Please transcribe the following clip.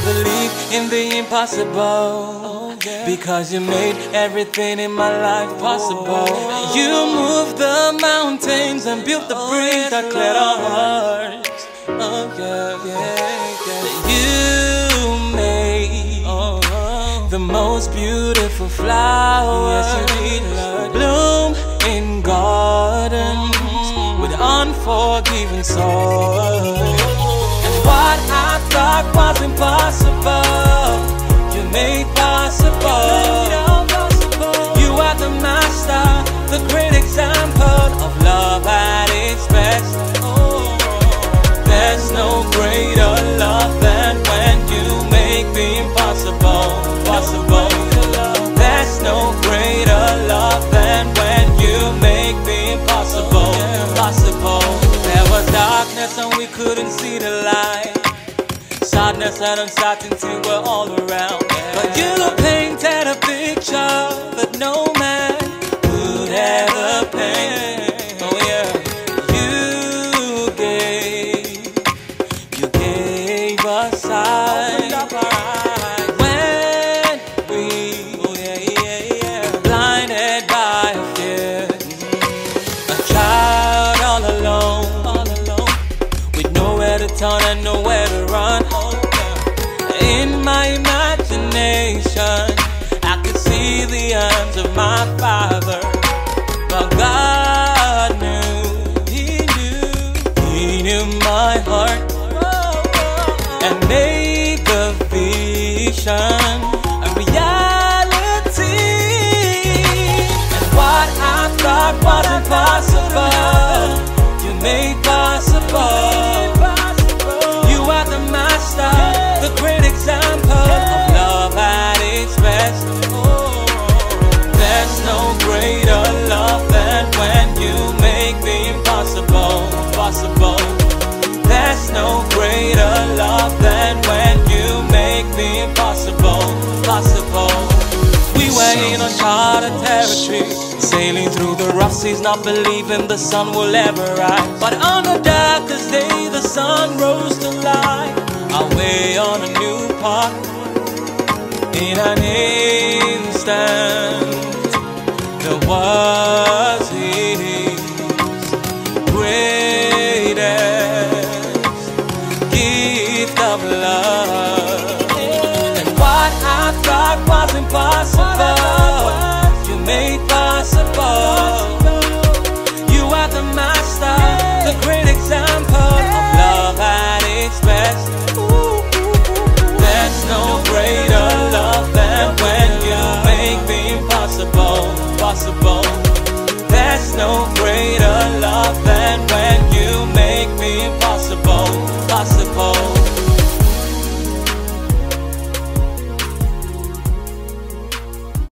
I believe in the impossible. Because you made everything in my life possible. You moved the mountains and built the bridge that cleared our hearts. Oh, yeah, yeah, yeah. You made the most beautiful flowers bloom in gardens with unforgiving soil. Thought was impossible, you made possible. You are the master, the great example of love at its best. There's no greater love than when you make the impossible possible. There's no greater love than when you make the impossible possible. There was darkness and we couldn't see the light. Sadness and uncertainty were all around. But you painted a picture that no man could ever paint. Oh yeah, you gave, you gave us and made the vision a reality. And what I thought was impossible, you made possible. You are the master, the great example of love at its best. There's no greater love than when you make the impossible possible. There's no greater love than when you make the impossible possible. We were in uncharted territory, sailing through the rough seas, not believing the sun will ever rise. But on the darkest day, the sun rose to light. Our way on a new path. In an instant, there was was impossible, you made possible. You are the master, the great example of love at its best. There's no greater love than when you make the impossible possible. There's no greater love than when you make the impossible possible.